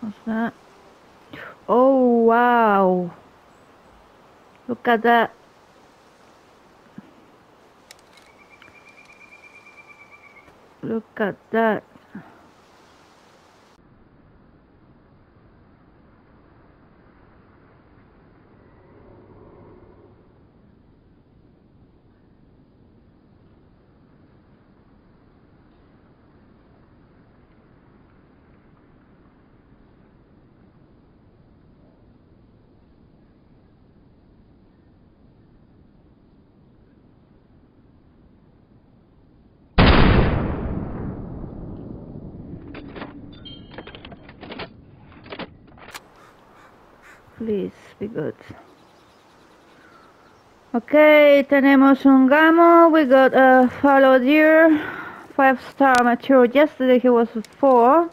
What's that? Oh, wow. Look at that. Look at that. Please be good. Okay, tenemos un gamo. We got a fallow deer. Five star mature. Yesterday he was four.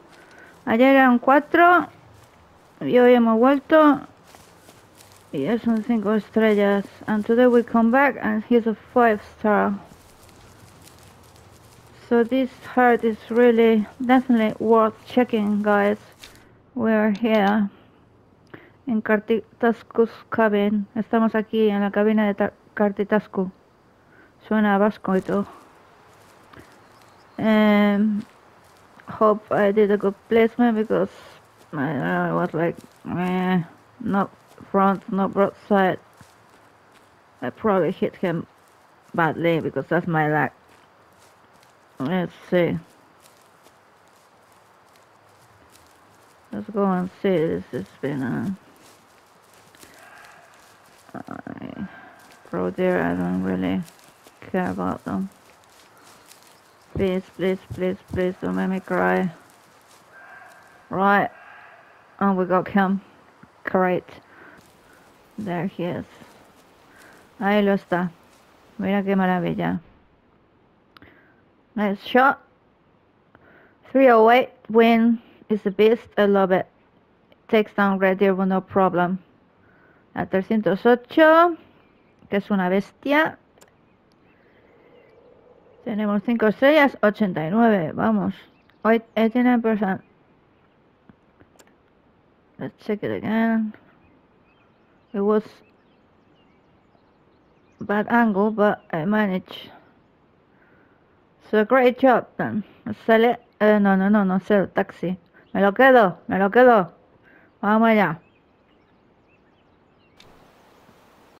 Ayer eran cuatro. Y hoy hemos vuelto. Y es un cinco estrellas. And today we come back and he's a five star. So this herd is really definitely worth checking guys. We're here en Cartitascu's cabin. Estamos aquí en la cabina de Cartitascu. Suena vasco y todo. Um, hope I did a good placement because I, was like, eh, not front, not broadside. I probably hit him badly because that's my luck. Let's see. Let's go and see. This has been a throw there. I don't really care about them. Please, please, please, please don't make me cry. Right. Oh, we got him. Great. There he is. Ahí lo está. Mira qué maravilla. Nice shot. 308 win is a beast. I love it. Takes down Red Deer with no problem. A 308, que es una bestia. Tenemos 5 estrellas, 89. Vamos. Hoy tiene person. Let's check it again. It was bad angle, but I managed. So great job then. Sale. Eh, no, no, no, no sé, taxi. Me lo quedo, me lo quedo. Vamos allá.